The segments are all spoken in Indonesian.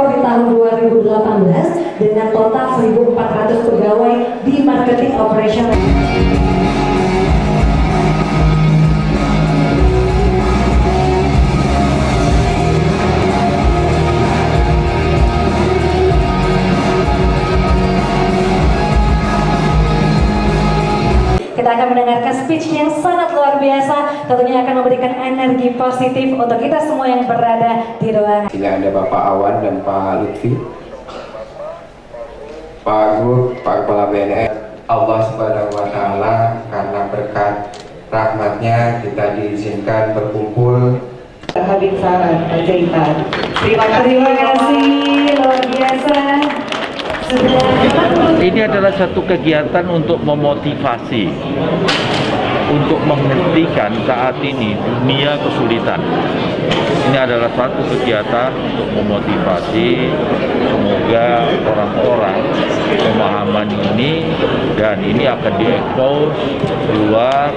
rekor di tahun 2018 dengan total 1.400 pegawai di marketing operation. Akan mendengarkan speech yang sangat luar biasa, tentunya akan memberikan energi positif untuk kita semua yang berada di ruangan. Tidak ada Bapak Awan dan Pak Lutfi, Pak Gub, Pak Kepala BNN, Allah Subhanahu Wa Taala karena berkat rahmatnya kita diizinkan berkumpul Habib Saran Panjaitan. Terima kasih. Terima kasih, luar biasa. Ini adalah satu kegiatan untuk memotivasi, untuk menghentikan saat ini dunia kesulitan. Ini adalah satu kegiatan untuk memotivasi, semoga orang-orang pemahaman ini dan ini akan diekspos keluar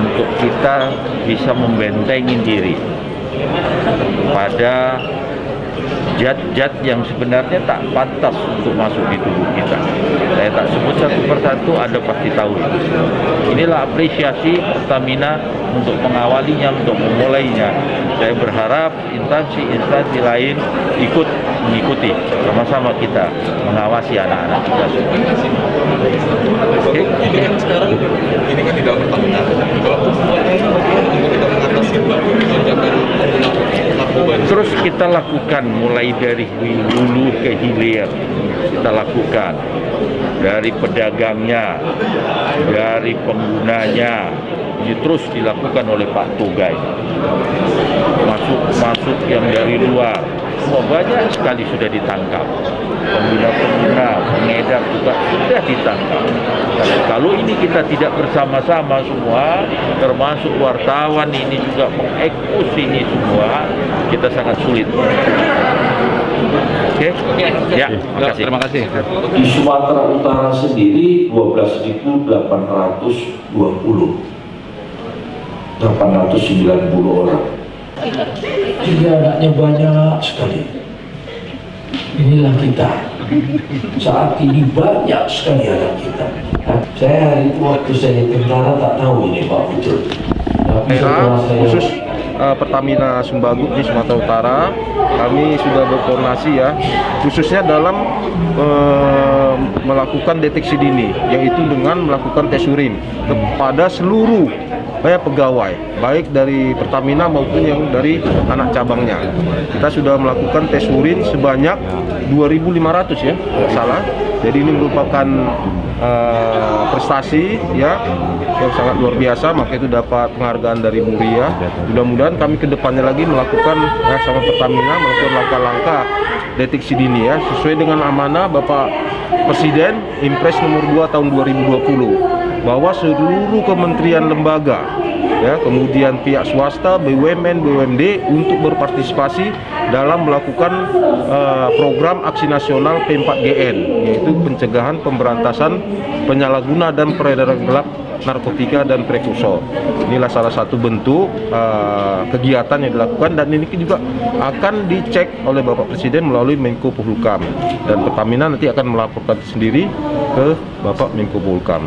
untuk kita bisa membentengi diri pada zat-zat yang sebenarnya tak pantas untuk masuk di tubuh kita. Saya tak sebut satu persatu, Anda pasti tahu itu. Inilah apresiasi Pertamina untuk mengawalinya, untuk memulainya. Saya berharap instansi-instansi lain ikut mengikuti sama-sama kita mengawasi anak-anak kita semua. Oke? ini kan sekarang ini kan tidak Pertamina kalau untuk kita mengatasi lonjakan Terus kita lakukan mulai dari hulu ke hilir. Kita lakukan dari pedagangnya, dari penggunanya. Ini terus dilakukan oleh Pak Tugai. Masuk masuk yang dari luar. Semua banyak sekali sudah ditangkap. Pengguna-pengguna, pengedar juga sudah ditangkap. Dan kalau ini kita tidak bersama-sama semua, termasuk wartawan ini juga mengekspos ini semua, kita sangat sulit. Oke? Ya, terima kasih. terima kasih. Di Sumatera Utara sendiri 12.820 890 orang. Jadi anaknya banyak sekali. Inilah kita. Saat ini banyak sekali anak kita. Saya hari itu waktu saya tentara tak tahu ini Pak Betul. Tapi setelah saya khusus eh, Pertamina Sumbagut di Sumatera Utara. Kami sudah berkoordinasi ya khususnya dalam eh, melakukan deteksi dini yaitu dengan melakukan tes urin kepada seluruh banyak pegawai baik dari Pertamina maupun yang dari anak cabangnya. Kita sudah melakukan tes urin sebanyak 2.500 ya salah. Jadi ini merupakan eh, prestasi ya yang sangat luar biasa. Maka itu dapat penghargaan dari Muria mudah-mudahan kami ke depannya lagi melakukan ya, sama Pertamina melakukan langkah-langkah deteksi dini ya. Sesuai dengan amanah Bapak Presiden Impres nomor 2 tahun 2020 bahwa seluruh kementerian lembaga ya kemudian pihak swasta BUMN BUMD untuk berpartisipasi dalam melakukan eh, program aksi nasional P4GN yaitu pencegahan pemberantasan penyalahguna dan peredaran gelap narkotika dan prekursor. Inilah salah satu bentuk eh, kegiatan yang dilakukan dan ini juga akan dicek oleh Bapak Presiden melalui Menko Polhukam dan Pertamina nanti akan melaporkan sendiri ke Bapak Menko Polhukam.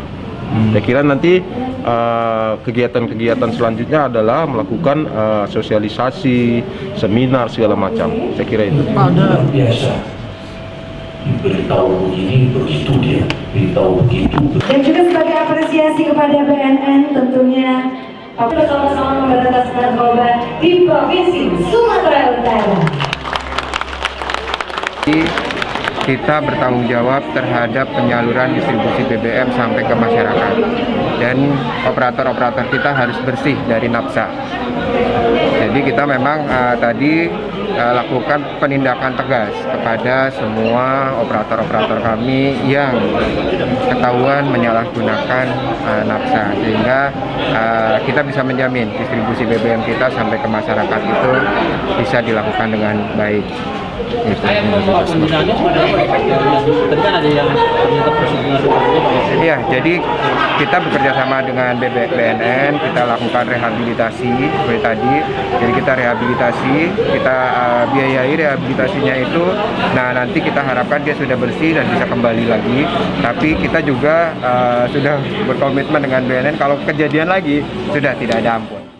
Saya kira nanti eh, kegiatan-kegiatan selanjutnya adalah melakukan eh, sosialisasi, seminar segala macam. Saya kira itu. luar biasa Diberitahu begini begitu dia Beritahu begitu Dan juga sebagai apresiasi kepada BNN tentunya bersama-sama memberantas narkoba di Provinsi Sumatera Utara. Kita bertanggung jawab terhadap penyaluran distribusi BBM sampai ke masyarakat dan operator-operator kita harus bersih dari nafsa. Jadi kita memang eh, tadi eh, lakukan penindakan tegas kepada semua operator-operator kami yang ketahuan menyalahgunakan eh, nafsa sehingga eh, kita bisa menjamin distribusi BBM kita sampai ke masyarakat itu bisa dilakukan dengan baik. Gitu. pembinaannya seperti apa Pak? Tadi kan ada yang ternyata prosedur Iya, jadi kita bekerja sama dengan BNN, kita lakukan rehabilitasi seperti tadi. Jadi kita rehabilitasi, kita uh, biayai rehabilitasinya itu. Nah nanti kita harapkan dia sudah bersih dan bisa kembali lagi. Tapi kita juga uh, sudah berkomitmen dengan BNN kalau kejadian lagi sudah tidak ada ampun.